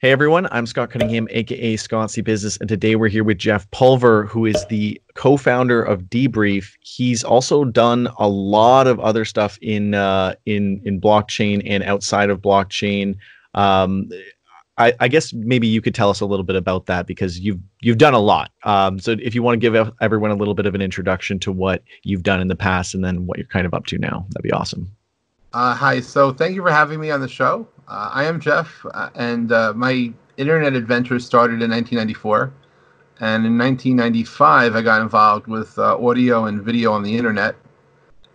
Hey everyone, I'm Scott Cunningham, aka ScottCBusiness, and today we're here with Jeff Pulver, who is the co-founder of Debrief. He's also done a lot of other stuff in uh, in in blockchain and outside of blockchain. Um, I, I, guess maybe you could tell us a little bit about that because you've you've done a lot. Um, so if you want to give everyone a little bit of an introduction to what you've done in the past and then what you're kind of up to now, that'd be awesome. Uh, hi. So thank you for having me on the show. Uh, I am Jeff, uh, and uh, my internet adventure started in 1994. And in 1995, I got involved with uh, audio and video on the internet.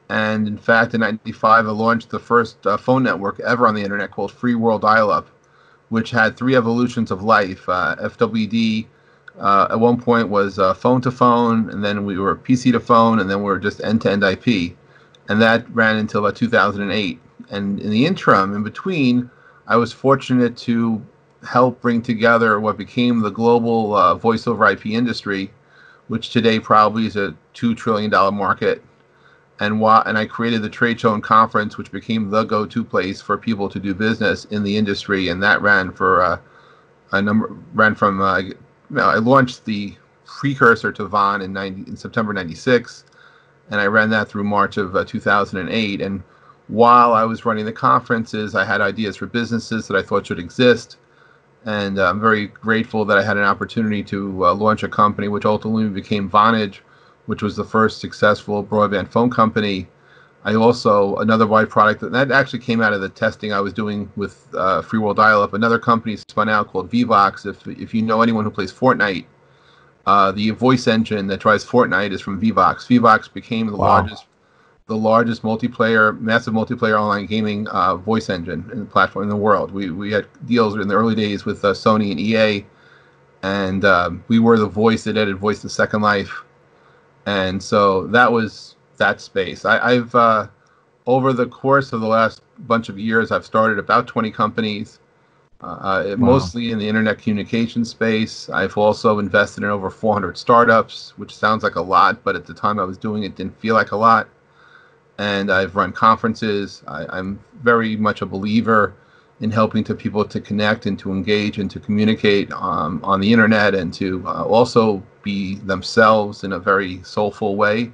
And in fact, in 95, I launched the first uh, phone network ever on the internet called Free World Dial Up which had three evolutions of life. Uh, FWD uh, at one point was phone to phone, and then we were PC to phone, and then we were just end to end IP. And that ran until about 2008. And in the interim, in between, I was fortunate to help bring together what became the global uh, voice over IP industry, which today probably is a $2 trillion market. And why, and I created the trade show and conference, which became the go-to place for people to do business in the industry, and that ran for uh, a number ran from uh, you know, I launched the precursor to VON in 90 in September '96, and I ran that through March of uh, 2008. And while I was running the conferences, I had ideas for businesses that I thought should exist, and uh, I'm very grateful that I had an opportunity to uh, launch a company, which ultimately became Vonage which was the first successful broadband phone company. I also another byproduct that, that actually came out of the testing I was doing with uh, Free World Dial-Up. Another company spun out called Vivox. If if you know anyone who plays Fortnite, uh, the voice engine that drives Fortnite is from Vivox. Vivox became the wow. largest the largest multiplayer, massive multiplayer online gaming uh, voice engine in the platform in the world. We we had deals in the early days with uh, Sony and EA, and um, we were the voice that added voice to Second Life and so that was that space. I, have uh, over the course of the last bunch of years, I've started about 20 companies, uh, uh, wow. mostly in the internet communication space. I've also invested in over 400 startups, which sounds like a lot, but at the time I was doing it, didn't feel like a lot. And I've run conferences. I, am very much a believer in helping to people to connect and to engage and to communicate um, on the internet and to uh, also be themselves in a very soulful way.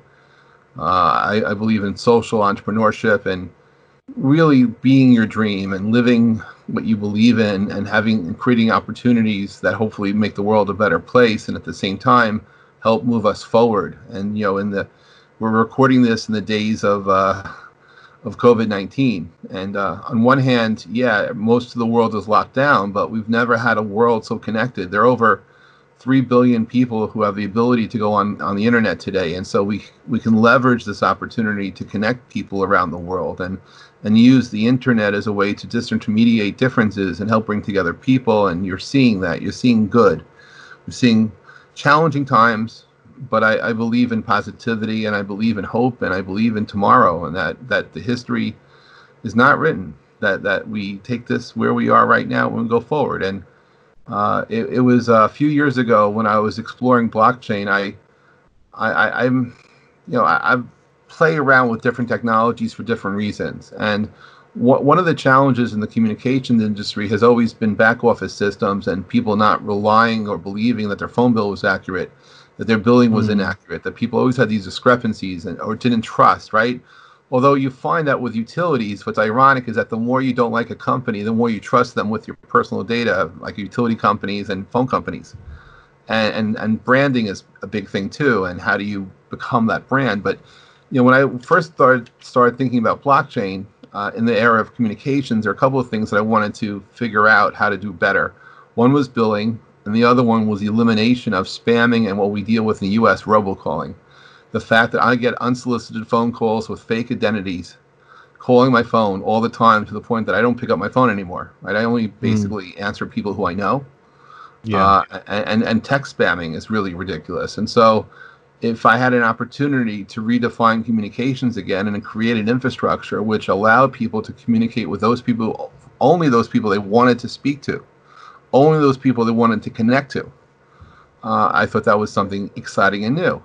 Uh, I, I, believe in social entrepreneurship and really being your dream and living what you believe in and having and creating opportunities that hopefully make the world a better place and at the same time help move us forward. And you know, in the we're recording this in the days of uh, of COVID 19. And uh, on one hand, yeah, most of the world is locked down, but we've never had a world so connected. There are over 3 billion people who have the ability to go on, on the internet today. And so we, we can leverage this opportunity to connect people around the world and, and use the internet as a way to disintermediate differences and help bring together people. And you're seeing that. You're seeing good. You're seeing challenging times, but I, I, believe in positivity and I believe in hope and I believe in tomorrow and that, that the history is not written. That that we take this where we are right now and we go forward. And uh, it, it, was a few years ago when I was exploring blockchain. I, I, am you know, I, I play around with different technologies for different reasons. And wh- one of the challenges in the communications industry has always been back office systems and people not relying or believing that their phone bill was accurate that their billing was mm. inaccurate, that people always had these discrepancies and or didn't trust, right? Although you find that with utilities, what's ironic is that the more you don't like a company, the more you trust them with your personal data, like utility companies and phone companies. And, and, and branding is a big thing too. And how do you become that brand? But you know, when I first started started thinking about blockchain uh, in the era of communications, there are a couple of things that I wanted to figure out how to do better. One was billing, and the other one was the elimination of spamming and what we deal with in the U.S. robocalling. The fact that I get unsolicited phone calls with fake identities calling my phone all the time to the point that I don't pick up my phone anymore. Right? I only hmm. basically mm. answer people who I know. Yeah. Uh, and and text spamming is really ridiculous. And so, if I had an opportunity to redefine communications again and create an infrastructure which allowed people to communicate with those people, only those people they wanted to speak to, only those people they wanted to connect to. Uh, I thought that was something exciting and new.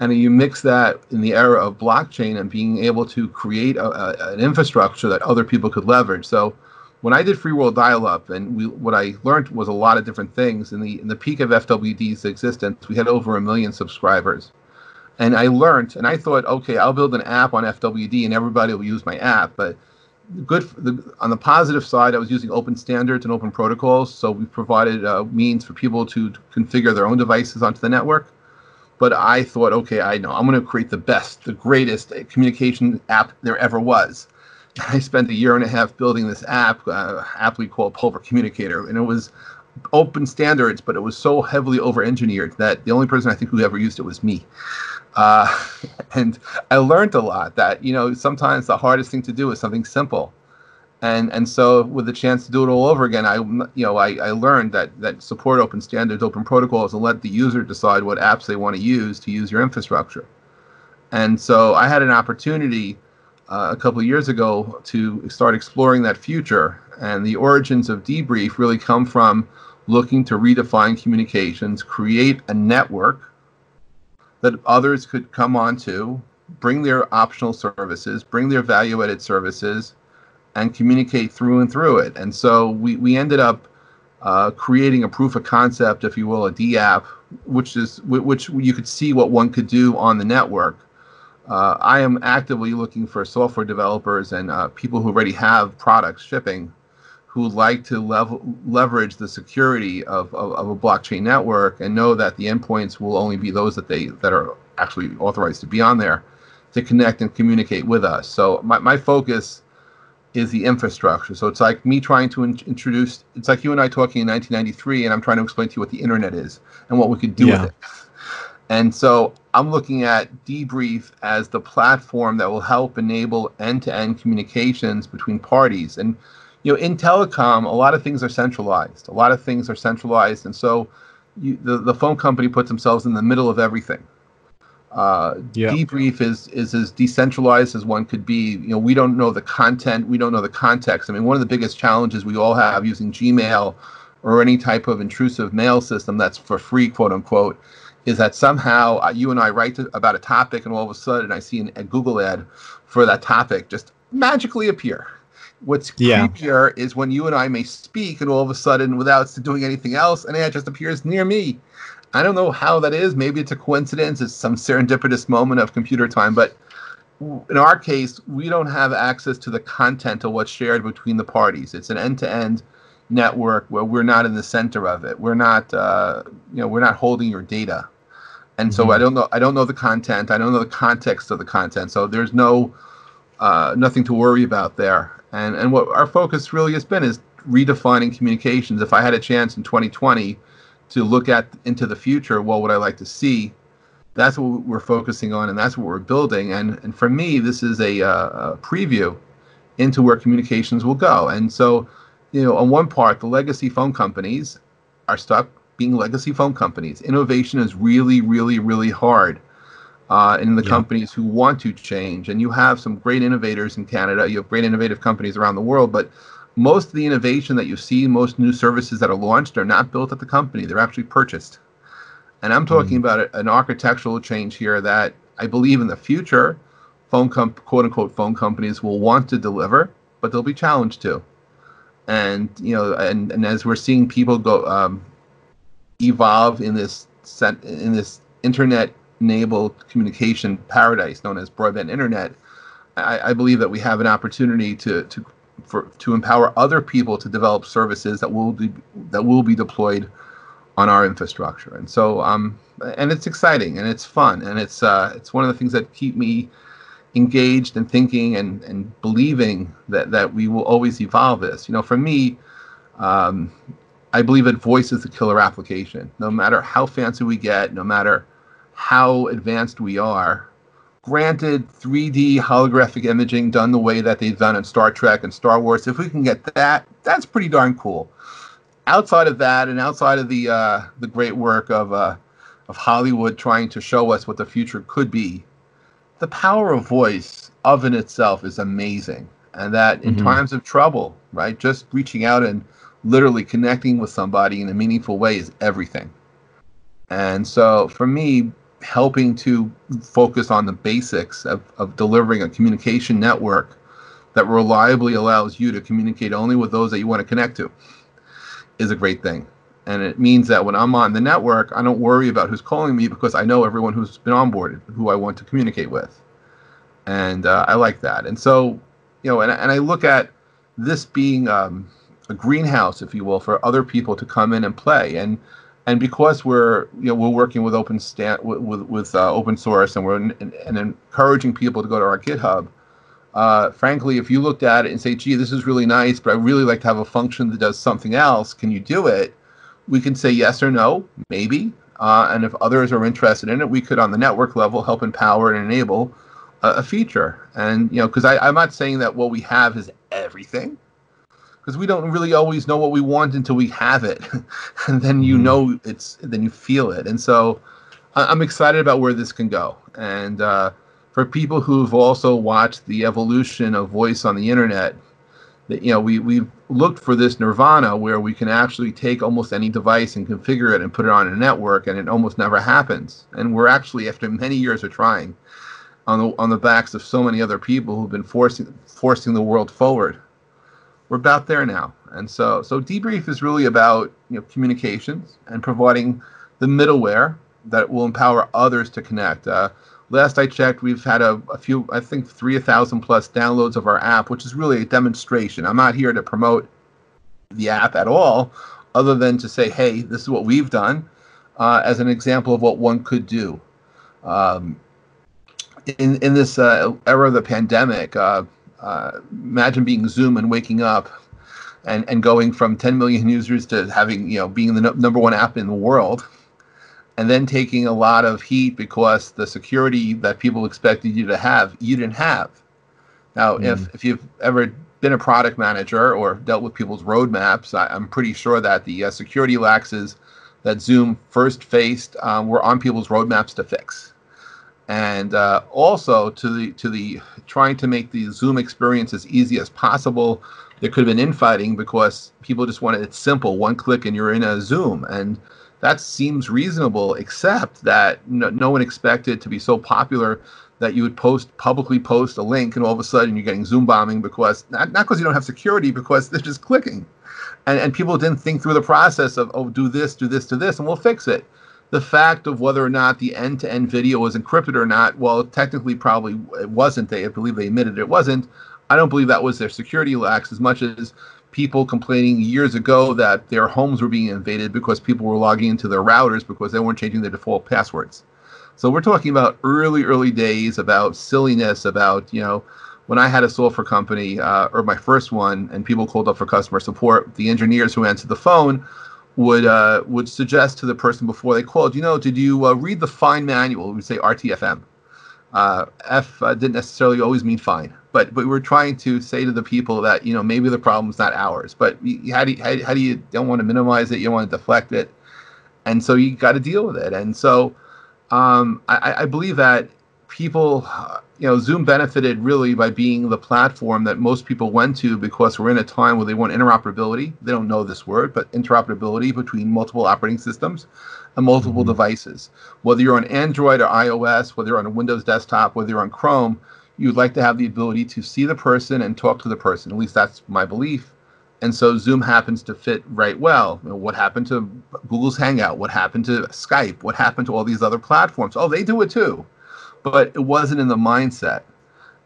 And you mix that in the era of blockchain and being able to create a, a, an infrastructure that other people could leverage. So when I did free world dial-up, and we, what I learned was a lot of different things. In the in the peak of FWD's existence, we had over a million subscribers, and I learned, and I thought, okay, I'll build an app on FWD, and everybody will use my app. But good the, on the positive side, I was using open standards and open protocols, so we provided uh, means for people to, to configure their own devices onto the network. But I thought, okay, I know I'm going to create the best, the greatest communication app there ever was I spent a year and a half building this app, uh, aptly called Pulver Communicator, and it was open standards, but it was so heavily over-engineered that the only person I think who ever used it was me. Uh, and I learned a lot that you know sometimes the hardest thing to do is something simple, and and so with the chance to do it all over again, I you know I, I learned that that support open standards, open protocols, and let the user decide what apps they want to use to use your infrastructure. And so I had an opportunity uh, a couple of years ago to start exploring that future. And the origins of Debrief really come from looking to redefine communications, create a network that others could come onto, bring their optional services, bring their value added services, and communicate through and through it. And so we, we ended up uh, creating a proof of concept, if you will, a DApp, which is which you could see what one could do on the network uh, I am actively looking for software developers and uh, people who already have products shipping who like to level, leverage the security of, of, of, a blockchain network and know that the endpoints will only be those that they that are actually authorized to be on there to connect and communicate with us. So my, my focus is the infrastructure. So it's like me trying to in- introduce, it's like you and I talking in 1993 and I'm trying to explain to you what the internet is and what we could do yeah. with it. And so I'm looking at Debrief as the platform that will help enable end-to-end communications between parties. And you know, in telecom, a lot of things are centralized. A lot of things are centralized, and so you, the the phone company puts themselves in the middle of everything. Uh, yeah. Debrief is is as decentralized as one could be. You know, we don't know the content, we don't know the context. I mean, one of the biggest challenges we all have using Gmail or any type of intrusive mail system that's for free, quote unquote, is that somehow uh, you and I write to, about a topic, and all of a sudden I see an, a Google ad for that topic just magically appear. What's yeah. creepier is when you and I may speak, and all of a sudden, without doing anything else, an ad just appears near me. I don't know how that is. Maybe it's a coincidence. It's some serendipitous moment of computer time. But in our case, we don't have access to the content of what's shared between the parties. It's an end-to-end network where we're not in the center of it. We're not, uh, you know, we're not holding your data and mm-hmm. so I don't know I don't know the content. I don't know the context of the content. So there's no uh, nothing to worry about there. And and what our focus really has been is redefining communications. If I had a chance in 2020 to look at into the future, what would I like to see? That's what we're focusing on, and that's what we're building. And and for me, this is a, uh, a preview into where communications will go. And so, you know, on one part, the legacy phone companies are stuck being legacy phone companies. Innovation is really, really, really hard uh, in the yeah. companies who want to change. And you have some great innovators in Canada. You have great innovative companies around the world, but most of the innovation that you see, most new services that are launched, are not built at the company. They're actually purchased. And I'm talking mm. about an architectural change here that I believe in the future, phone comp- quote unquote phone companies will want to deliver, but they'll be challenged to. And you know, and, and as we're seeing people go um, evolve in this set, in this internet enabled communication paradise known as broadband internet, I, I, believe that we have an opportunity to to for to empower other people to develop services that will be that will be deployed on our infrastructure. And so um and it's exciting and it's fun and it's uh it's one of the things that keep me engaged and thinking and and believing that that we will always evolve this. You know, for me, um, I believe that voice is the killer application. No matter how fancy we get, no matter how advanced we are, granted 3D holographic imaging done the way that they've done in Star Trek and Star Wars, if we can get that, that's pretty darn cool. Outside of that, and outside of the uh, the great work of uh, of Hollywood trying to show us what the future could be, the power of voice of in itself is amazing. And that in mm-hmm. times of trouble, right, just reaching out and literally connecting with somebody in a meaningful way is everything. And so for me, helping to focus on the basics of, of delivering a communication network that reliably allows you to communicate only with those that you want to connect to is a great thing. And it means that when I'm on the network, I don't worry about who's calling me because I know everyone who's been onboarded, who I want to communicate with. And uh, I like that. And so, you know, and, and I look at this being um, a greenhouse, if you will, for other people to come in and play. And and because we're you know we're working with open stand with with, uh, open source and we're and, and encouraging people to go to our GitHub. Uh, frankly, if you looked at it and say, "Gee, this is really nice, but I really like to have a function that does something else," can you do it? We can say yes or no, maybe. Uh, and if others are interested in it, we could, on the network level, help empower and enable a feature. And you know, because I'm not saying that what we have is everything because we don't really always know what we want until we have it, and then you mm-hmm. know it's then you feel it. And so I'm excited about where this can go. And uh, for people who've also watched the evolution of voice on the internet, that you know we we've looked for this nirvana where we can actually take almost any device and configure it and put it on a network, and it almost never happens. And we're actually after many years of trying. On the, on the backs of so many other people who've been forcing forcing the world forward we're about there now. And so, so debrief is really about you know communications and providing the middleware that will empower others to connect. Uh, last I checked, we've had a, a few, I think, three thousand plus downloads of our app, which is really a demonstration. I'm not here to promote the app at all, other than to say, hey, this is what we've done, uh, as an example of what one could do. Um, in in this uh, era of the pandemic, uh, imagine being Zoom and waking up and, and going from 10 million users to having, you know, being the no- number one app in the world and then taking a lot of heat because the security that people expected you to have, you didn't have. Now, mm. if, if you've ever been a product manager or dealt with people's roadmaps, I, am pretty sure that the uh, security laxes that Zoom first faced um, were on people's roadmaps to fix and uh, also to the to the trying to make the Zoom experience as easy as possible. There could have been infighting because people just wanted it simple, one click and you're in a Zoom, and that seems reasonable. Except that no, no one expected to be so popular that you would post publicly post a link and all of a sudden you're getting Zoom bombing because not not because you don't have security, because they're just clicking, and and people didn't think through the process of oh do this, do this, do this, and we'll fix it the fact of whether or not the end-to-end video was encrypted or not, well, technically probably it wasn't. They I believe they admitted it wasn't. I don't believe that was their security lacks as much as people complaining years ago that their homes were being invaded because people were logging into their routers because they weren't changing their default passwords. So we're talking about early, early days about silliness, about you know when I had a software company uh, or my first one, and people called up for customer support, the engineers who answered the phone would uh, would suggest to the person before they called, you know, did you uh, read the fine manual? We say RTFM. Uh, F uh, didn't necessarily always mean fine, but but we're trying to say to the people that you know maybe the problem's not ours, but how do you, how, how do you don't want to minimize it, you don't want to deflect it, and so you got to deal with it. And so um, I, I believe that people you know, Zoom benefited really by being the platform that most people went to because we're in a time where they want interoperability. They don't know this word, but interoperability between multiple operating systems and multiple mm-hmm. devices. Whether you're on Android or iOS, whether you're on a Windows desktop, whether you're on Chrome, you'd like to have the ability to see the person and talk to the person. At least that's my belief. And so Zoom happens to fit right well. You know, what happened to Google's Hangout? What happened to Skype? What happened to all these other platforms? Oh, they do it too but it wasn't in the mindset.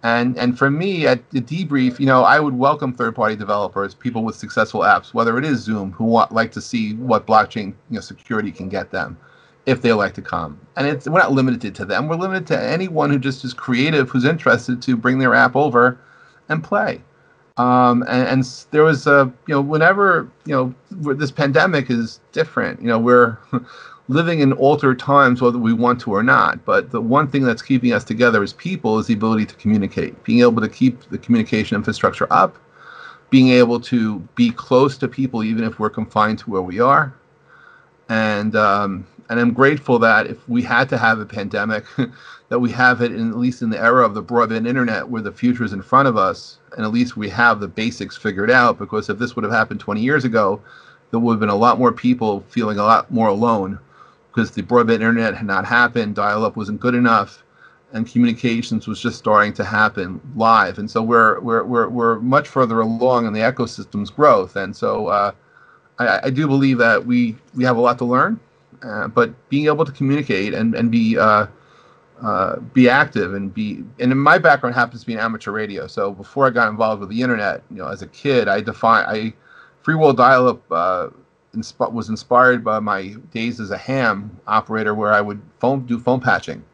And and for me at the debrief, you know, I would welcome third-party developers, people with successful apps, whether it is Zoom, who want like to see what blockchain you know security can get them, if they like to come. And it's we're not limited to them. We're limited to anyone who just is creative, who's interested to bring their app over and play. Um, and, and, there was a you know whenever you know this pandemic is different. You know we're living in altered times, whether we want to or not. But the one thing that's keeping us together as people is the ability to communicate, being able to keep the communication infrastructure up, being able to be close to people even if we're confined to where we are. And um, and I'm grateful that if we had to have a pandemic, that we have it in, at least in the era of the broadband internet where the future is in front of us, and at least we have the basics figured out. Because if this would have happened 20 years ago, there would have been a lot more people feeling a lot more alone because the broadband internet had not happened, dial-up wasn't good enough, and communications was just starting to happen live. And so we're we're we're, we're much further along in the ecosystem's growth. And so uh, I, I, do believe that we we have a lot to learn, uh, but being able to communicate and and be uh, uh, be active and be and in my background happens to be in amateur radio. So before I got involved with the internet, you know, as a kid, I define I free world dial up uh, insp- was inspired by my days as a ham operator, where I would phone do phone patching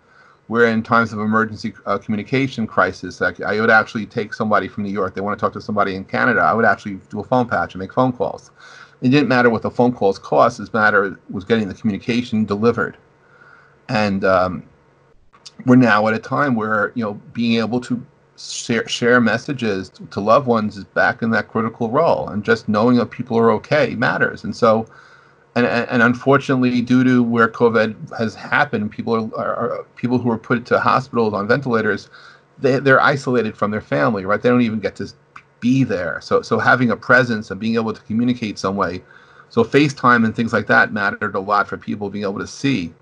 where in times of emergency uh, communication crisis, like I would actually take somebody from New York, they want to talk to somebody in Canada, I would actually do a phone patch and make phone calls. It didn't matter what the phone calls cost; it matter was getting the communication delivered. And um, we're now at a time where you know being able to share, share messages to loved ones is back in that critical role, and just knowing that people are okay matters. And so and, and unfortunately, due to where COVID has happened, people are, are people who are put to hospitals on ventilators, they they're isolated from their family, right? They don't even get to be there. So so having a presence and being able to communicate some way, so FaceTime and things like that mattered a lot for people being able to see.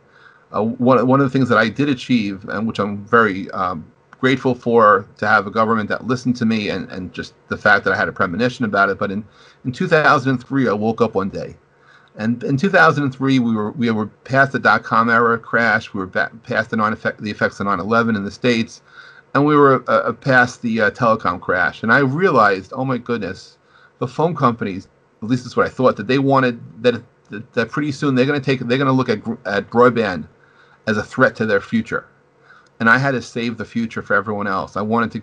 Uh, one one of the things that I did achieve, and which I'm very um, grateful for, to have a government that listened to me, and and just the fact that I had a premonition about it. But in in 2003, I woke up one day and in 2003, we were we were past the dot com era crash. We were back, past the non effect, the effects of 9/11 in the states, and we were uh, uh, past the uh, telecom crash. And I realized, oh my goodness, the phone companies, at least that's what I thought, that they wanted that that, that pretty soon they're going to take they're going to look at at broadband as a threat to their future. And I had to save the future for everyone else. I wanted to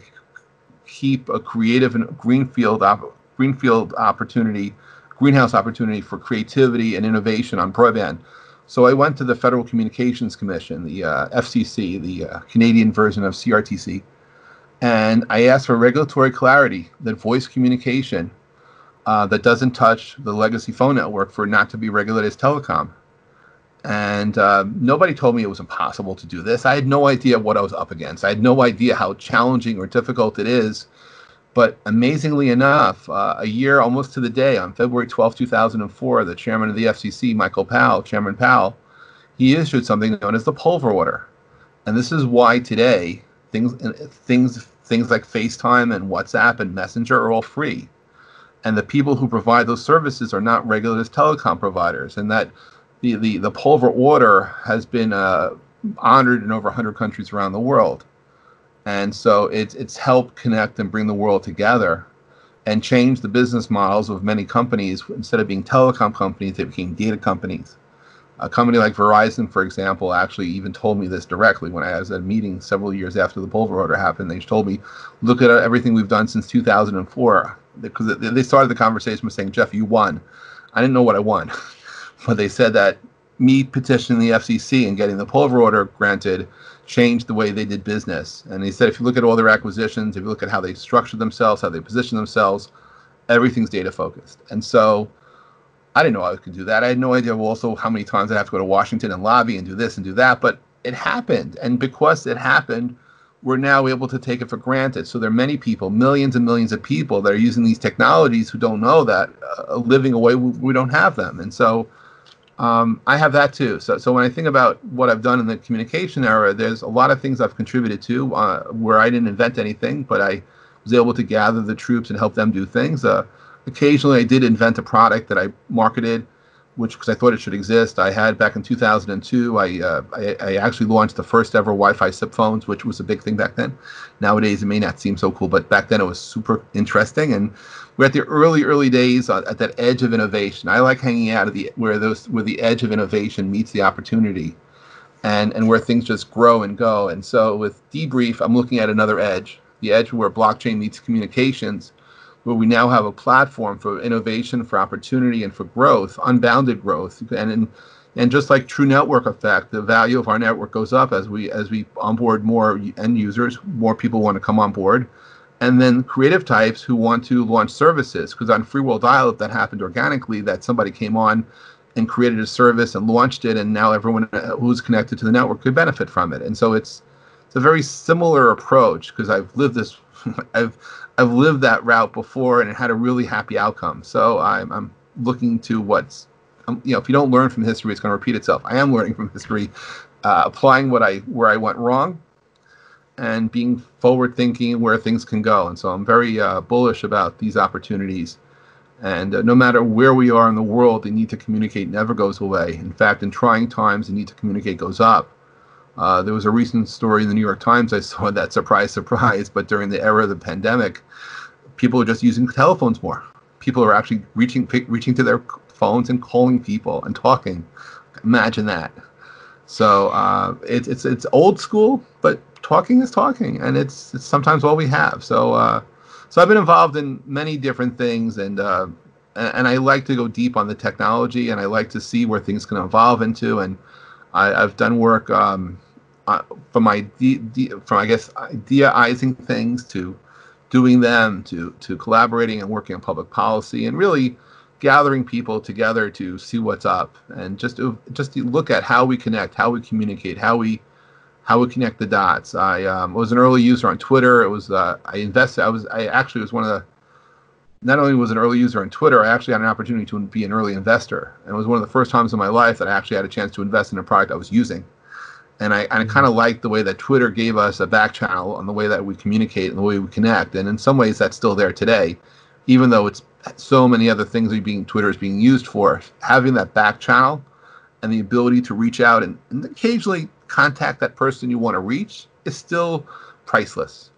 keep a creative and greenfield op- greenfield opportunity greenhouse opportunity for creativity and innovation on broadband. So I went to the Federal Communications Commission, the uh, FCC, the uh, Canadian version of CRTC, and I asked for regulatory clarity that voice communication uh, that doesn't touch the legacy phone network for not to be regulated as telecom. And uh, nobody told me it was impossible to do this. I had no idea what I was up against. I had no idea how challenging or difficult it is but amazingly enough, uh, a year almost to the day, on February 12, 2004, the chairman of the FCC, Michael Powell, Chairman Powell, he issued something known as the Pulver Order. And this is why today things things things like FaceTime and WhatsApp and Messenger are all free. And the people who provide those services are not regulated as telecom providers. And that the, the, the Pulver Order has been uh, honored in over 100 countries around the world. And so it's it's helped connect and bring the world together and change the business models of many companies. Instead of being telecom companies they became data companies. A company like verizon for example actually even told me this directly when i was at a meeting several years after the pulver order happened. They told me look at everything we've done since 2004 because they started the conversation with saying jeff you won. I didn't know what i won but they said that me petitioning the fcc and getting the pulver order granted changed the way they did business. And he said, if you look at all their acquisitions, if you look at how they structured themselves, how they position themselves, everything's data focused. And so I didn't know I could do that. I had no idea also how many times I'd have to go to Washington and lobby and do this and do that. But it happened. And because it happened, we're now able to take it for granted. So there are many people, millions and millions of people that are using these technologies who don't know that uh, living away, we don't have them. And so um, I have that too. So, so when I think about what I've done in the communication era, there's a lot of things I've contributed to uh, where I didn't invent anything, but I was able to gather the troops and help them do things. Uh, occasionally, I did invent a product that I marketed which because I thought it should exist. I had back in 2002. I, uh, I, I actually launched the first ever Wi-Fi SIP phones, which was a big thing back then. Nowadays, it may not seem so cool, but back then it was super interesting. And we're at the early early days at that edge of innovation. I like hanging out at the where those where the edge of innovation meets the opportunity, and and where things just grow and go. And so with debrief, I'm looking at another edge, the edge where blockchain meets communications where we now have a platform for innovation, for opportunity, and for growth, unbounded growth. And in, and just like true network effect, the value of our network goes up as we as we onboard more end users, more people want to come on board, and then creative types who want to launch services. Because on Free World Dial-Up, that happened organically. That somebody came on and created a service and launched it, and now everyone uh, who's connected to the network could benefit from it. And so it's it's a very similar approach because I've lived this. I've I've lived that route before and it had a really happy outcome. So I'm, I'm looking to what's, um, you know, if you don't learn from history, it's going to repeat itself. I am learning from history, uh, applying what I where I went wrong, and being forward thinking where things can go. And so I'm very uh, bullish about these opportunities. And uh, no matter where we are in the world, the need to communicate never goes away. In fact, in trying times, the need to communicate goes up. Uh, there was a recent story in the New York Times I saw that surprise, surprise, but during the era of the pandemic, people are just using telephones more. People are actually reaching reaching to their phones and calling people and talking. Imagine that. So uh, it's it's it's old school, but talking is talking, and it's, it's sometimes all we have. So uh, so I've been involved in many different things, and uh, and I like to go deep on the technology, and I like to see where things can evolve into. And I, have done work um, uh, from idea, from I guess ideaizing things to doing them to to collaborating and working on public policy, and really gathering people together to see what's up and just to, just to look at how we connect, how we communicate, how we how we connect the dots. I um, was an early user on Twitter. It was uh, I invested. I was I actually was one of the not only was an early user on Twitter, I actually had an opportunity to be an early investor, and it was one of the first times in my life that I actually had a chance to invest in a product I was using. And I, I kind of like the way that Twitter gave us a back channel on the way that we communicate and the way we connect. And in some ways, that's still there today, even though it's so many other things are being Twitter is being used for. Having that back channel and the ability to reach out and, and occasionally contact that person you want to reach is still priceless.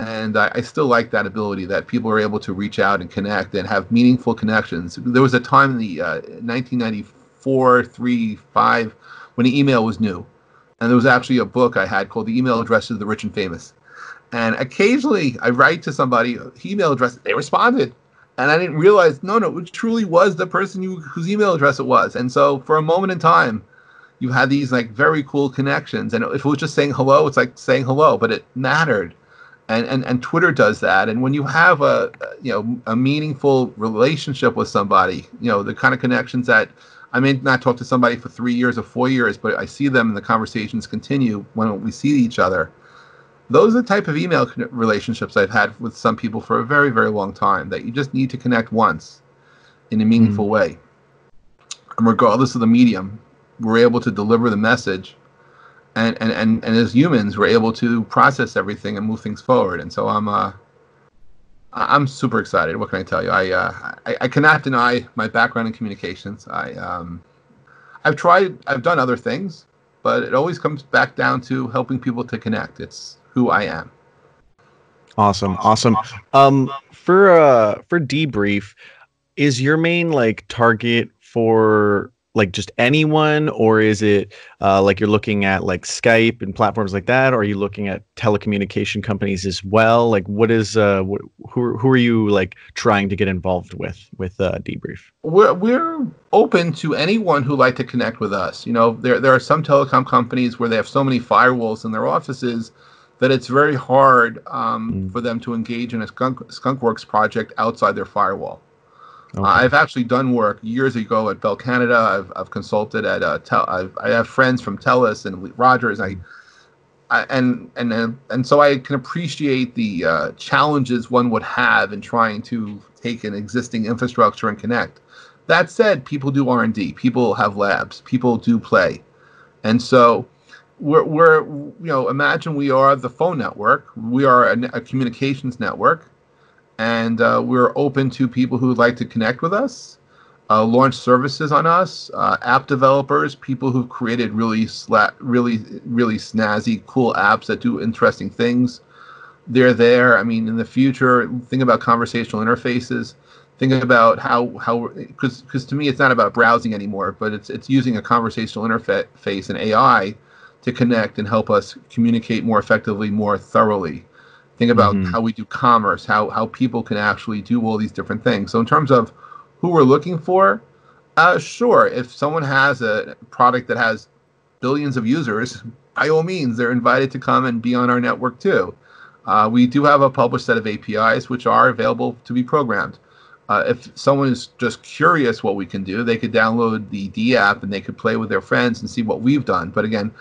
And I, I, still like that ability that people are able to reach out and connect and have meaningful connections. There was a time in the uh, 1994, 3, 5 when email was new. And there was actually a book I had called The Email Addresses of the Rich and Famous. And occasionally I write to somebody, email address, they responded and I didn't realize no, no, it truly was the person you, whose email address it was. And so for a moment in time, you had these like very cool connections. And if it was just saying hello, it's like saying hello, but it mattered. And and and Twitter does that. And when you have a you know a meaningful relationship with somebody, you know the kind of connections that I may not talk to somebody for three years or four years, but I see them and the conversations continue when we see each other those are the type of email relationships I've had with some people for a very, very long time that you just need to connect once in a meaningful mm. way. And regardless of the medium, we're able to deliver the message. And, and, and, and as humans, we're able to process everything and move things forward. And so I'm, uh, I'm super excited. What can I tell you? I, uh, I, I cannot deny my background in communications. I, um, I've tried, I've done other things, but it always comes back down to helping people to connect. It's who I am. Awesome, awesome. Um, for uh, for debrief, is your main like target for like just anyone, or is it uh, like you're looking at like Skype and platforms like that, or are you looking at telecommunication companies as well? Like, what is uh, wh- who who are you like trying to get involved with with uh, debrief? We're we're open to anyone who like to connect with us. You know, there there are some telecom companies where they have so many firewalls in their offices that it's very hard um, mm. for them to engage in a skunk, skunkworks project outside their firewall okay. i've actually done work years ago at bell canada. I've, I've consulted at uh, tel- I've, i have friends from telus and rogers I, I, and and uh, and so i can appreciate the uh, challenges one would have in trying to take an existing infrastructure and connect. That said people do r&d people have labs. People do play. And so we're, we're you know imagine we are the phone network. We are a, a communications network and uh, we're open to people who would like to connect with us uh, launch services on us uh, app developers people who've created really sla- really really snazzy cool apps that do interesting things. They're there. I mean in the future think about conversational interfaces. Think about how how because because to me it's not about browsing anymore but it's it's using a conversational interface and ai to connect and help us communicate more effectively, more thoroughly. Think about mm-hmm. how we do commerce, how how people can actually do all these different things. So in terms of who we're looking for, uh, sure, if someone has a product that has billions of users, by all means, they're invited to come and be on our network too. Uh, we do have a published set of APIs which are available to be programmed. Uh, if someone is just curious what we can do, they could download the D app and they could play with their friends and see what we've done. But again,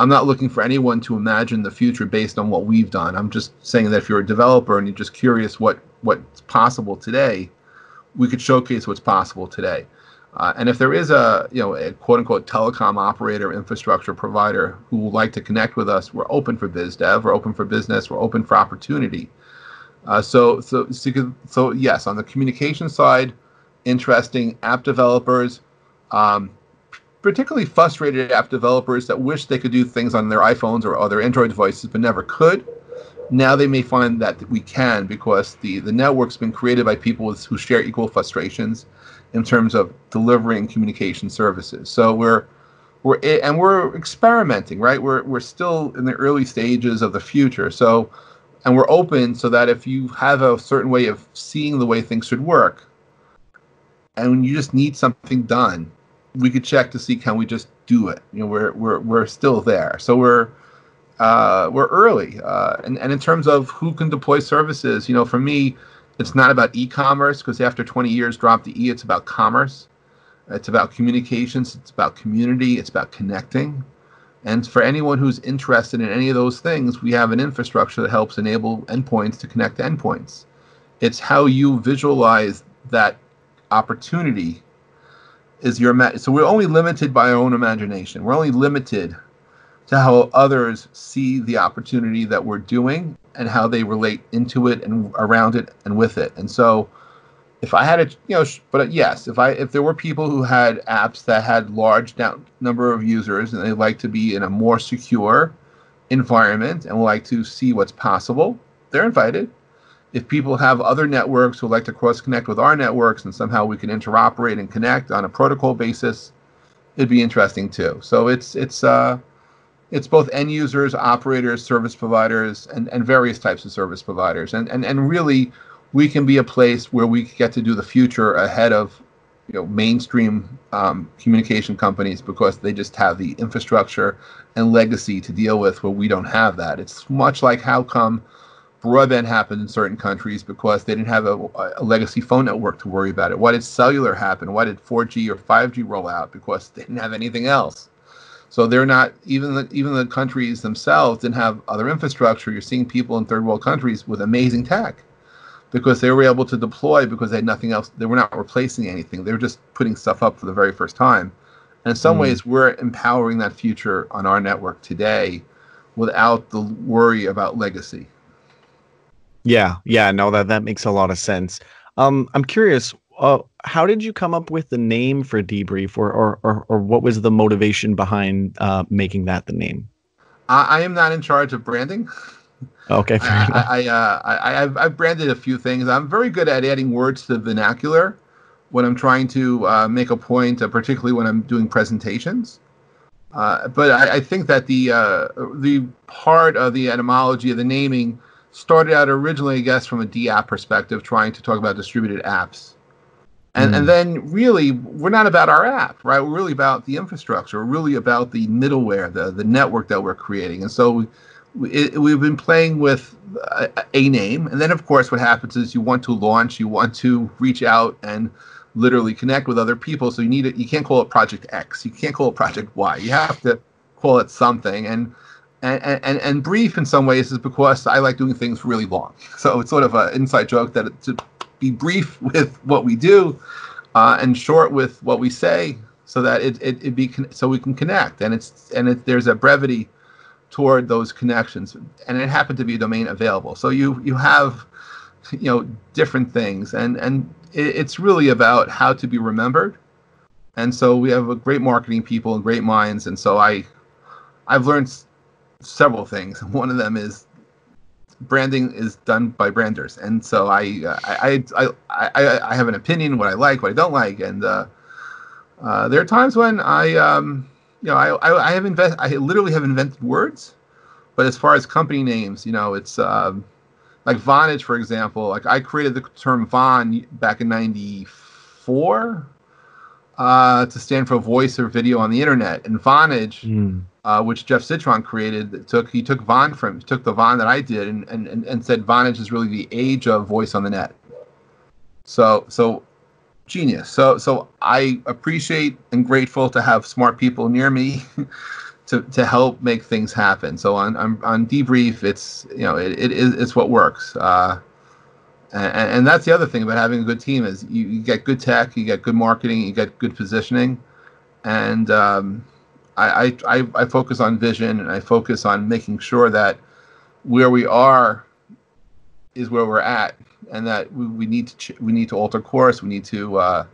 I'm not looking for anyone to imagine the future based on what we've done. I'm just saying that if you're a developer and you're just curious what what's possible today, we could showcase what's possible today. Uh, and if there is a you know a quote unquote telecom operator infrastructure provider who would like to connect with us, we're open for biz dev, we're open for business, we're open for opportunity. Uh, so, so so so yes, on the communication side, interesting app developers, um, particularly frustrated app developers that wish they could do things on their iPhones or other Android devices but never could. Now they may find that we can because the the network's been created by people with, who share equal frustrations in terms of delivering communication services. So we're we're and we're experimenting, right? We're we're still in the early stages of the future. So and we're open so that if you have a certain way of seeing the way things should work and you just need something done, we could check to see can we just do it. You know, we're we're we're still there. So we're uh, we're early. Uh, and, and in terms of who can deploy services, you know, for me, it's not about e-commerce because after 20 years, drop the e. It's about commerce. It's about communications. It's about community. It's about connecting. And for anyone who's interested in any of those things, we have an infrastructure that helps enable endpoints to connect to endpoints. It's how you visualize that opportunity is your so we're only limited by our own imagination. We're only limited to how others see the opportunity that we're doing and how they relate into it and around it and with it. And so, if I had a, you know, but uh, yes, if I if there were people who had apps that had large down, number of users and they like to be in a more secure environment and would like to see what's possible, they're invited. If people have other networks who like to cross connect with our networks and somehow we can interoperate and connect on a protocol basis, it'd be interesting too. So it's it's uh it's both end users, operators, service providers, and, and various types of service providers. And, and and really, we can be a place where we get to do the future ahead of you know mainstream um, communication companies because they just have the infrastructure and legacy to deal with where we don't have that. It's much like how come broadband happened in certain countries because they didn't have a, a, legacy phone network to worry about it. Why did cellular happen? Why did 4G or 5G roll out? Because they didn't have anything else. So they're not even the, even the countries themselves didn't have other infrastructure. You're seeing people in third world countries with amazing tech because they were able to deploy because they had nothing else. They were not replacing anything. They were just putting stuff up for the very first time. And in some mm. ways, we're empowering that future on our network today without the worry about legacy. Yeah, yeah, no, that that makes a lot of sense. Um, I'm curious, uh, how did you come up with the name for debrief, or or or, or what was the motivation behind uh, making that the name? I, I am not in charge of branding. Okay, I, I, uh, I, have I've branded a few things. I'm very good at adding words to the vernacular when I'm trying to uh, make a point, uh, particularly when I'm doing presentations. Uh, but I, I, think that the uh, the part of the etymology of the naming started out originally, I guess, from a DApp perspective, trying to talk about distributed apps. And, mm. and then really, we're not about our app, right? We're really about the infrastructure. We're really about the middleware, the, the network that we're creating. And so we, it, we've been playing with a, a, name. And then, of course, what happens is you want to launch, you want to reach out and literally connect with other people. So you need it. You can't call it Project X. You can't call it Project Y. You have to call it something. And and, and, and brief in some ways is because I like doing things really long. So it's sort of an inside joke that to be brief with what we do uh, and short with what we say so that it, it, it be so we can connect. And it's and it, there's a brevity toward those connections. And it happened to be a domain available. So you you have you know different things. And and it, it's really about how to be remembered. And so we have a great marketing people and great minds. And so i i've learned several things one of them is branding is done by branders, and so I I I I, I have an opinion what I like, what I don't like, and uh, uh, there are times when I um, you know I, I, have invest I literally have invented words, but as far as company names, you know, it's um, like Vonage, for example. Like I created the term Von back in '94 uh, to stand for voice or video on the internet, and Vonage. Mm uh, which Jeff Citron created. That Took he took Von from took the Von that I did and, and, and said Vonage is really the age of voice on the net. So so genius. So so I appreciate and grateful to have smart people near me to, to help make things happen. So on on, on debrief, it's you know it, it is it's what works. Uh, and, and that's the other thing about having a good team is you, you get good tech, you get good marketing, you get good positioning, and um, I, I I focus on vision and I focus on making sure that where we are is where we're at, and that we, we need to ch- we need to alter course, we need to uh,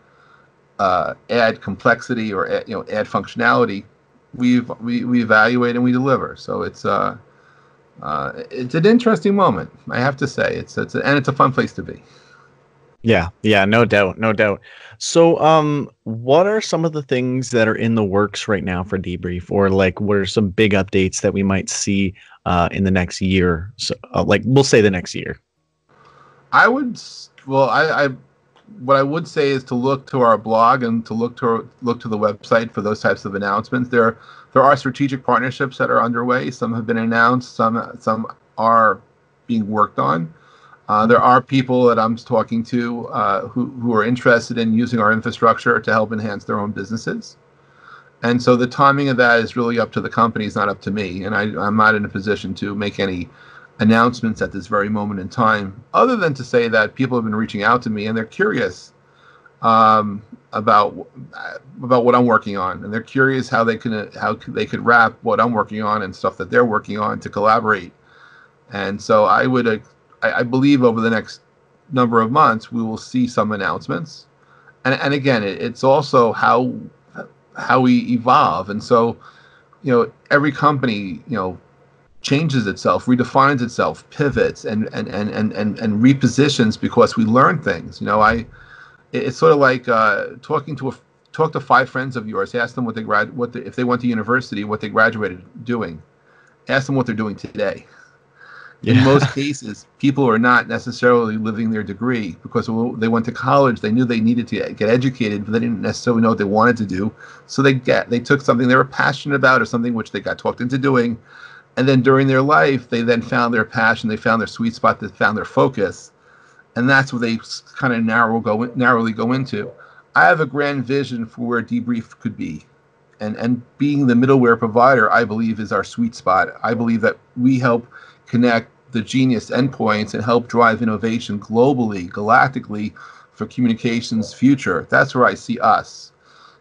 uh, add complexity or add, you know add functionality. We we we evaluate and we deliver. So it's uh uh, it's an interesting moment, I have to say. It's it's a, and it's a fun place to be. Yeah, yeah, no doubt, no doubt. So, um, what are some of the things that are in the works right now for debrief, or like what are some big updates that we might see uh, in the next year? So, uh, like we'll say the next year. I would, well, I, I, what I would say is to look to our blog and to look to look to the website for those types of announcements. There there are strategic partnerships that are underway. Some have been announced. Some some are being worked on. Uh, there are people that I'm talking to uh, who who are interested in using our infrastructure to help enhance their own businesses. And so the timing of that is really up to the companies, not up to me. And I, I'm not in a position to make any announcements at this very moment in time, other than to say that people have been reaching out to me and they're curious um, about about what I'm working on, and they're curious how they can how they could wrap what I'm working on and stuff that they're working on to collaborate. And so I would I, I believe over the next number of months we will see some announcements, and and again it, it's also how how we evolve, and so you know every company you know changes itself, redefines itself, pivots, and and and and and, and repositions because we learn things. You know I it's sort of like uh, talking to a talk to five friends of yours. Ask them what they grad what if they went to university, what they graduated doing. Ask them what they're doing today. Yeah. In most cases, people are not necessarily living their degree because they went to college. They knew they needed to get educated, but they didn't necessarily know what they wanted to do. So they get they took something they were passionate about or something which they got talked into doing, and then during their life, they then found their passion. They found their sweet spot. They found their focus, and that's what they kind of narrow go narrowly go into. I have a grand vision for where debrief could be, and and being the middleware provider, I believe is our sweet spot. I believe that we help connect the genius endpoints and help drive innovation globally, galactically, for communications future. That's where I see us.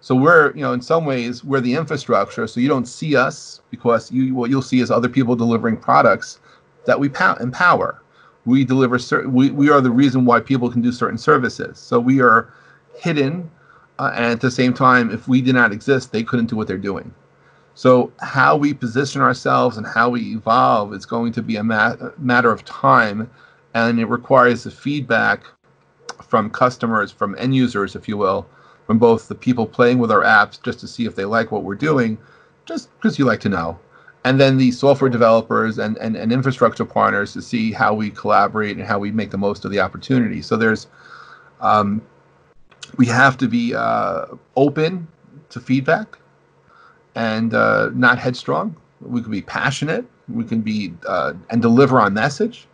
So we're, you know, in some ways, we're the infrastructure. So you don't see us because you what you'll see is other people delivering products that we pow- empower we deliver certain we, we are the reason why people can do certain services so we are hidden uh, and at the same time if we did not exist they couldn't do what they're doing so how we position ourselves and how we evolve is going to be a ma- matter of time and it requires the feedback from customers from end users if you will from both the people playing with our apps just to see if they like what we're doing just because you like to know and then the software developers and, and, and infrastructure partners to see how we collaborate and how we make the most of the opportunity. So there's, um, we have to be uh, open to feedback and uh, not headstrong. We can be passionate. We can be uh, and deliver on message.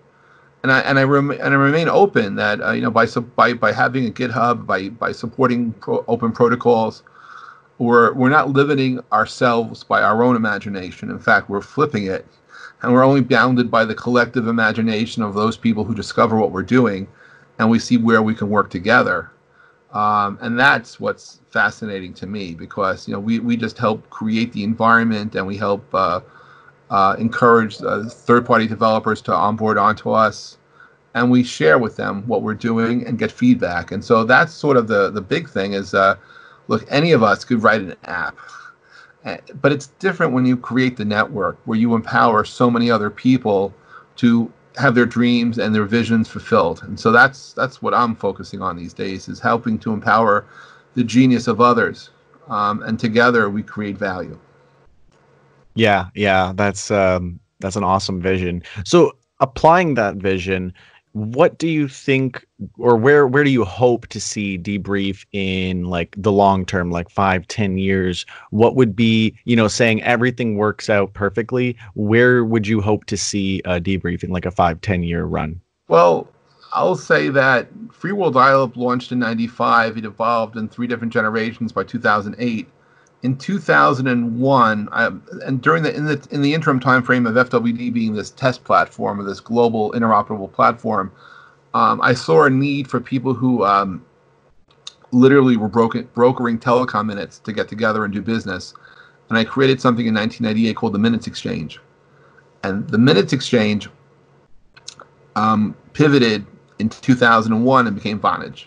And I and I rem- and I remain open that uh, you know by by by having a GitHub by by supporting pro- open protocols we're we're not limiting ourselves by our own imagination. In fact, we're flipping it, and we're only bounded by the collective imagination of those people who discover what we're doing, and we see where we can work together. Um, and that's what's fascinating to me because you know we, we just help create the environment and we help uh, uh, encourage uh, third-party developers to onboard onto us. And we share with them what we're doing and get feedback. And so that's sort of the the big thing is uh, look, any of us could write an app, eh, but it's different when you create the network where you empower so many other people to have their dreams and their visions fulfilled. And so that's that's what I'm focusing on these days is helping to empower the genius of others, um, and together we create value. Yeah, yeah, that's um, that's an awesome vision. So applying that vision what do you think or where where do you hope to see debrief in like the long term like five ten years? What would be you know saying everything works out perfectly where would you hope to see a debrief in like a five ten year run? Well i'll say that free world dial-up launched in 95 it evolved in three different generations by 2008 in 2001, I, and during the in the in the interim time frame of FWD being this test platform or this global interoperable platform, um, I saw a need for people who um, literally were broken, brokering telecom minutes to get together and do business. And I created something in 1998 called the Minutes Exchange. And the Minutes Exchange um, pivoted in 2001 and became Vonage.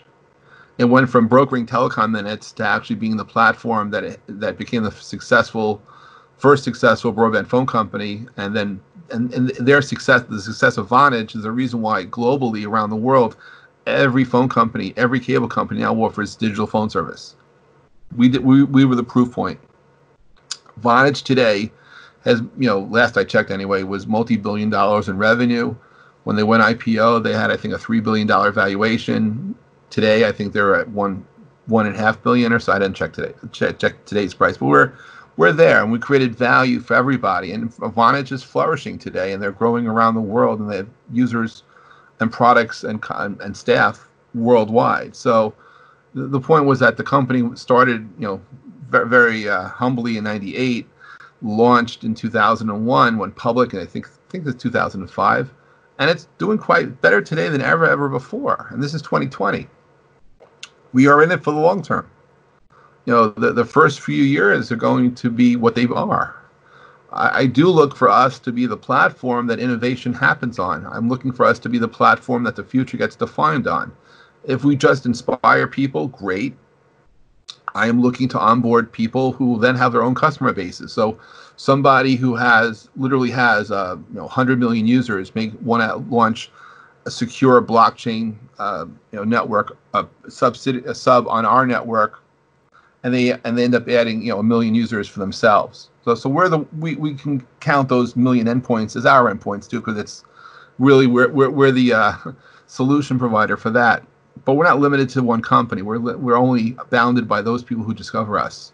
It went from brokering telecom minutes to actually being the platform that it, that became the successful, first successful broadband phone company, and then and, and their success, the success of Vonage, is the reason why globally around the world, every phone company, every cable company now offers digital phone service. We did, we, we were the proof point. Vonage today has, you know, last I checked anyway, was multi-billion dollars in revenue. When they went IPO, they had I think a three billion dollar valuation. Today, I think they're at one one and a half billion or so. I didn't check today check, check today's price, but we're we're there and we created value for everybody. And Vonage is flourishing today, and they're growing around the world, and they have users and products and and staff worldwide. So the point was that the company started, you know, very, very uh, humbly in '98, launched in 2001, went public, and I think I think it's 2005, and it's doing quite better today than ever ever before. And this is 2020. We are in it for the long term you know, the, the first few years are going to be what they are. I, I do look for us to be the platform that innovation happens on. I'm looking for us to be the platform that the future gets defined on. If we just inspire people, great. I am looking to onboard people who will then have their own customer bases. So somebody who has literally has uh, you know 100 million users may want to launch a secure blockchain uh, you know network a subsidi- a sub on our network and they and they end up adding you know a million users for themselves. So so we're the we, we can count those million endpoints as our endpoints too because it's really we're we're, we're the uh, solution provider for that. But we're not limited to one company. We're we're only bounded by those people who discover us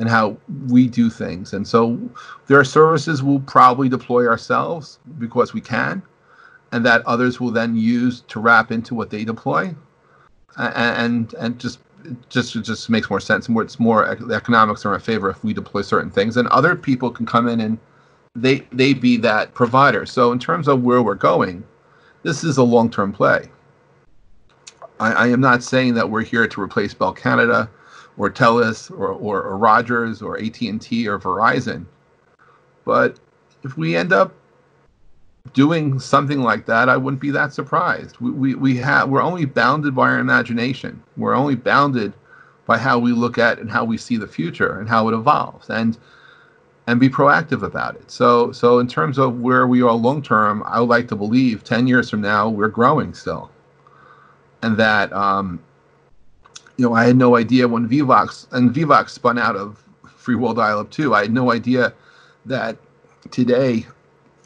and how we do things. And so there are services we'll probably deploy ourselves because we can, and that others will then use to wrap into what they deploy, and and, and just just just makes more sense. And more it's more the economics are in favor if we deploy certain things and other people can come in and they they be that provider. So in terms of where we're going this is a long-term play. I, I am not saying that we're here to replace bell canada or telus or, or, or rogers or at&t or verizon but if we end up doing something like that, I wouldn't be that surprised. We, we, we have we're only bounded by our imagination. We're only bounded by how we look at and how we see the future and how it evolves and and be proactive about it. So so in terms of where we are long term, I would like to believe 10 years from now we're growing still. And that um, you know, I had no idea when Vivox and Vivox spun out of Free World Dial Up 2. I had no idea that today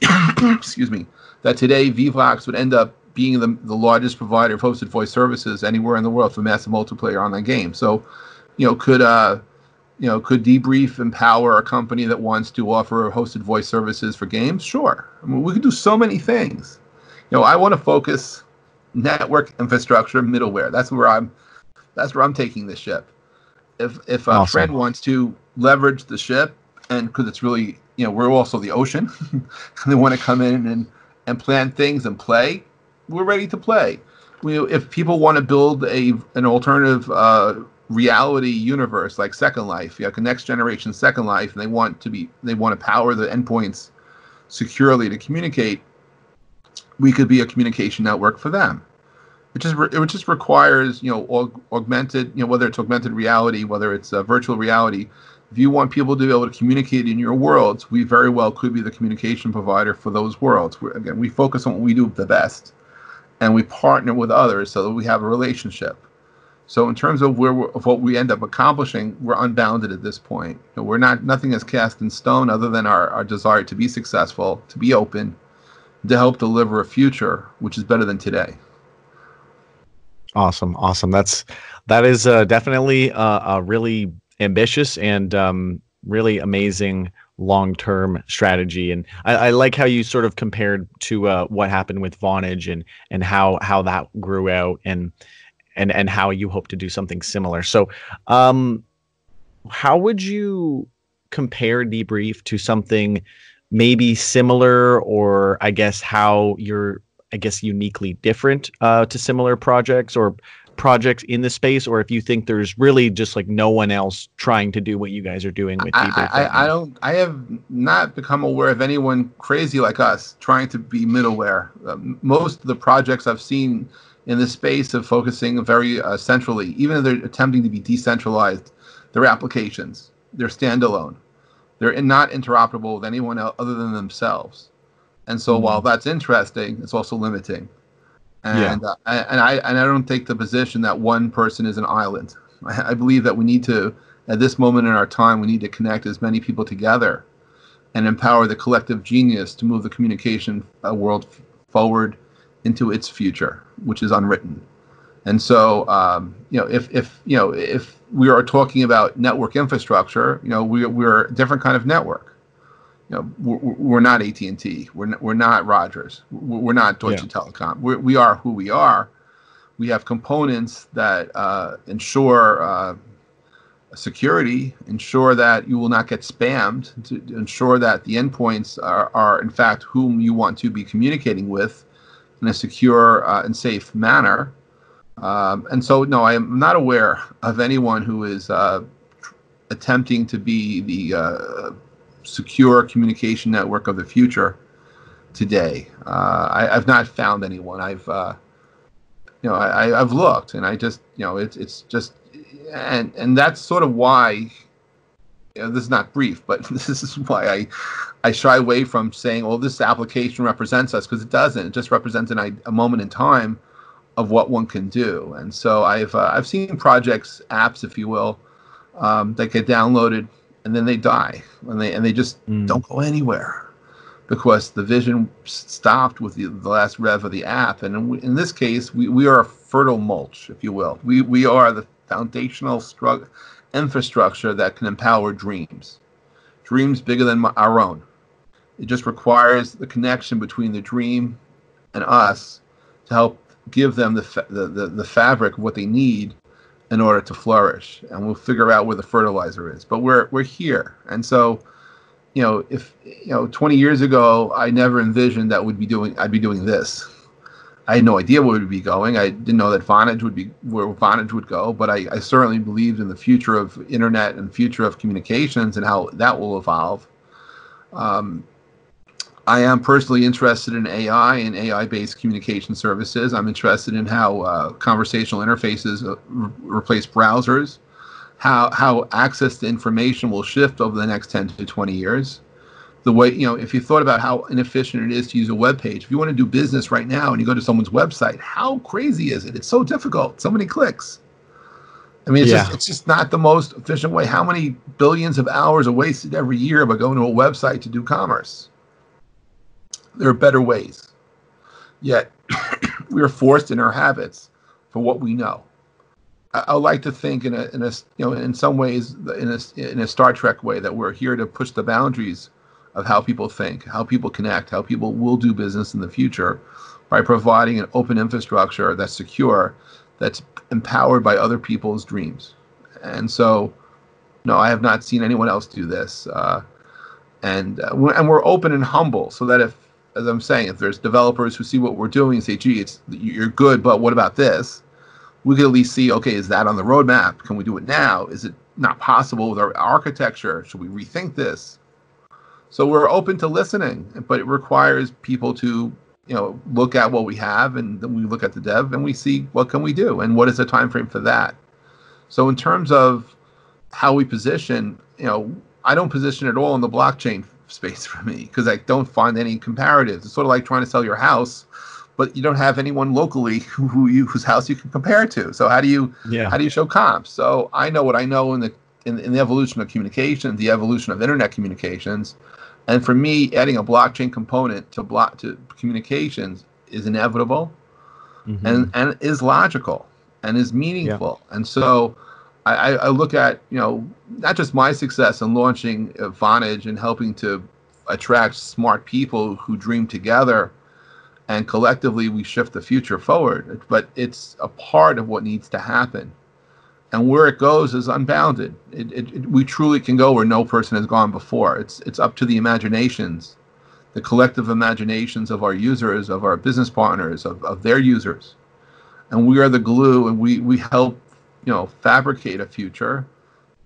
excuse me, that today Vivox would end up being the, the largest provider of hosted voice services anywhere in the world for massive multiplayer online games. So, you know, could uh, you know, could Debrief empower a company that wants to offer hosted voice services for games? Sure. I mean, we could do so many things. You know, I want to focus network infrastructure middleware. That's where I'm. That's where I'm taking the ship. If if a awesome. friend wants to leverage the ship, and because it's really you know we're also the ocean. And they want to come in and and plan things and play we're ready to play. We, if people want to build a an alternative uh, reality universe like second life you know, next generation second life and they want to be they want to power the endpoints securely to communicate we could be a communication network for them. It just it just requires you know aug- augmented you know whether it's augmented reality whether it's uh, virtual reality if you want people to be able to communicate in your worlds, we very well could be the communication provider for those worlds. We're, again, we focus on what we do the best, and we partner with others so that we have a relationship. So in terms of where of what we end up accomplishing, we're unbounded at this point. You know, we're not nothing is cast in stone other than our, our desire to be successful, to be open, to help deliver a future which is better than today. Awesome, awesome. That's that is uh, definitely a, a really ambitious and um, really amazing long-term strategy. And I, I, like how you sort of compared to uh, what happened with Vonage and and how how that grew out and and and how you hope to do something similar. So um how would you compare debrief to something maybe similar or i guess how you're I guess, uniquely different uh, to similar projects? Or projects in the space, or if you think there's really just like no one else trying to do what you guys are doing with I, I, I, don't. I have not become aware of anyone crazy like us trying to be middleware. Uh, most of the projects I've seen in the space of focusing very uh, centrally, even if they're attempting to be decentralized, their applications, they're standalone. They're not interoperable with anyone else other than themselves. And so mm-hmm. while that's interesting, it's also limiting. And yeah. uh, and I and I don't take the position that one person is an island. I, I believe that we need to, at this moment in our time, we need to connect as many people together, and empower the collective genius to move the communication uh, world f- forward into its future, which is unwritten. And so, um, you know, if if you know if we are talking about network infrastructure, you know, we we're a different kind of network you know, we're, we're not AT and T. We're not, we're not Rogers. We're not Deutsche yeah. Telekom. We're, we are who we are. We have components that uh, ensure uh, security, ensure that you will not get spammed, to ensure that the endpoints are, are in fact whom you want to be communicating with in a secure uh, and safe manner. Um, and so, no, I am not aware of anyone who is uh, attempting to be the uh, secure communication network of the future today. Uh, I, have not found anyone. I've uh, you know I, have looked and I just you know it's it's just and and that's sort of why. You know, this is not brief, but this is why I I shy away from saying, "Well, this application represents us," because it doesn't. It just represents an, a moment in time of what one can do. And so I've uh, I've seen projects, apps, if you will, um, that get downloaded and then they die and they and they just mm. don't go anywhere because the vision stopped with the, the last rev of the app and in, in, this case we, we are a fertile mulch if you will. We we are the foundational struggle infrastructure that can empower dreams. Dreams bigger than my, our own. It just requires the connection between the dream and us to help give them the, fa- the, the, the fabric of what they need in order to flourish and we'll figure out where the fertilizer is but we're we're here. And so you know if you know 20 years ago i never envisioned that would be doing i'd be doing this. I had no idea where we'd be going. I didn't know that vonage would be where vonage would go but i, I certainly believed in the future of internet and future of communications and how that will evolve. Um, I am personally interested in AI and AI based communication services. I'm interested in how uh, conversational interfaces uh, re- replace browsers, how, how access to information will shift over the next 10 to 20 years. The way, you know, if you thought about how inefficient it is to use a web page, if you want to do business right now and you go to someone's website, how crazy is it? It's so difficult. So many clicks. I mean, it's, yeah. just, it's just not the most efficient way. How many billions of hours are wasted every year by going to a website to do commerce? There are better ways. Yet we are forced in our habits for what we know. I, I like to think in a, in a you know in some ways in a in a Star Trek way that we're here to push the boundaries of how people think, how people connect, how people will do business in the future by providing an open infrastructure that's secure, that's empowered by other people's dreams. And so, no, I have not seen anyone else do this. Uh, and uh, and we're open and humble so that if as I'm saying, if there's developers who see what we're doing and say, "Gee, it's you're good, but what about this?" We could at least see, okay, is that on the roadmap? Can we do it now? Is it not possible with our architecture? Should we rethink this? So we're open to listening, but it requires people to, you know, look at what we have, and then we look at the dev and we see what can we do, and what is the time frame for that. So in terms of how we position, you know, I don't position at all in the blockchain space for me because I don't find any comparatives. It's sort of like trying to sell your house, but you don't have anyone locally who you whose house you can compare to. So how do you yeah. how do you show comps? So I know what I know in the in, in the evolution of communication, the evolution of internet communications, and for me, adding a blockchain component to block to communications is inevitable, mm-hmm. and and is logical and is meaningful. Yeah. And so I, I, look at you know not just my success in launching uh, Vonage and helping to attract smart people who dream together, and collectively we shift the future forward. But it's a part of what needs to happen, and where it goes is unbounded. It, it, it, we truly can go where no person has gone before. It's it's up to the imaginations the collective imaginations of our users, of our business partners, of, of their users. And we are the glue and we, we help, you know, fabricate a future,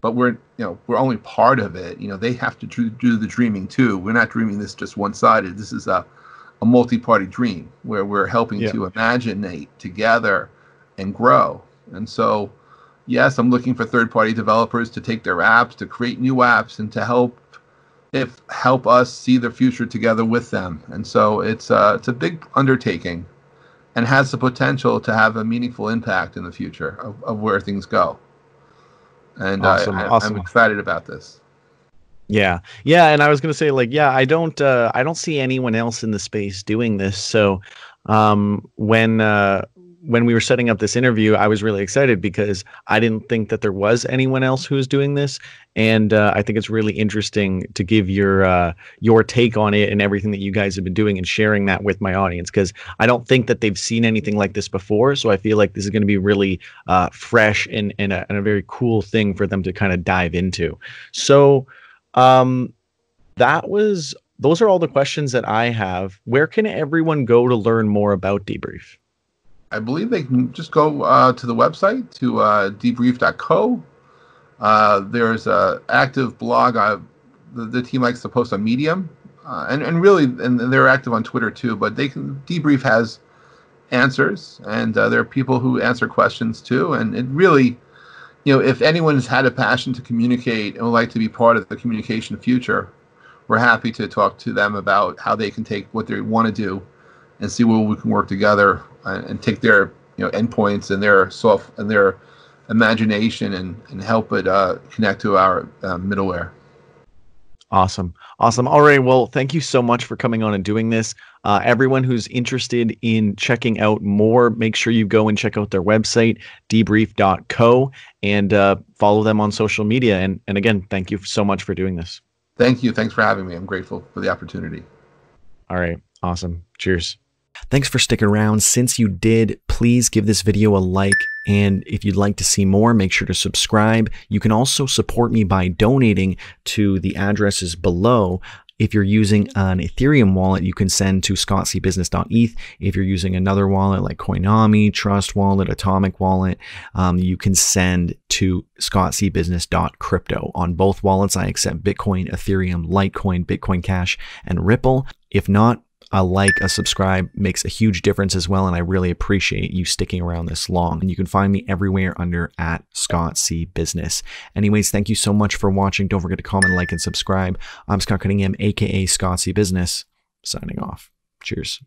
but we're, you know, we're only part of it. You know, they have to do, do the dreaming too. We're not dreaming this just one sided. This is a, a multi-party dream where we're helping yeah. to imaginate together and grow. And so, yes, I'm looking for third-party developers to take their apps, to create new apps, and to help if help us see the future together with them. And so it's uh, it's a big undertaking, and has the potential to have a meaningful impact in the future of, of where things go. And awesome, I, awesome. I'm excited about this. Yeah. Yeah, and I was going to say like yeah, I don't uh I don't see anyone else in the space doing this. So um when uh when we were setting up this interview, I was really excited because I didn't think that there was anyone else who was doing this, and uh, I think it's really interesting to give your uh, your take on it and everything that you guys have been doing and sharing that with my audience because I don't think that they've seen anything like this before. So I feel like this is going to be really uh, fresh and and a, and a very cool thing for them to kind of dive into. So um, that was those are all the questions that I have. Where can everyone go to learn more about debrief? I believe they can just go uh, to the website to uh, debrief.co. Uh, there's an active blog. Uh, the, the, team likes to post on Medium, uh, and and really, and they're active on Twitter too. But they can debrief has answers, and uh, there are people who answer questions too. And it really, you know, if anyone's had a passion to communicate and would like to be part of the communication future, we're happy to talk to them about how they can take what they want to do and see where we can work together and, and take their you know endpoints and their soft and their imagination and, and help it uh, connect to our uh, middleware. Awesome. Awesome. All right. Well, thank you so much for coming on and doing this. Uh, everyone who's interested in checking out more, make sure you go and check out their website, debrief.co, and uh, follow them on social media. And, and again, thank you so much for doing this. Thank you. Thanks for having me. I'm grateful for the opportunity. All right. Awesome. Cheers. Thanks for sticking around. Since you did, please give this video a like. And if you'd like to see more, make sure to subscribe. You can also support me by donating to the addresses below. If you're using an Ethereum wallet, you can send to scottcbusiness.eth. If you're using another wallet like Coinomi, Trust Wallet, Atomic Wallet, um, you can send to scottcbusiness.crypto. On both wallets, I accept Bitcoin, Ethereum, Litecoin, Bitcoin Cash, and Ripple. If not, a like, a subscribe makes a huge difference as well. And I really appreciate you sticking around this long. And you can find me everywhere under at ScottCBusiness. Anyways, thank you so much for watching. Don't forget to comment, like, and subscribe. I'm Scott Cunningham, aka ScottCBusiness, signing off. Cheers.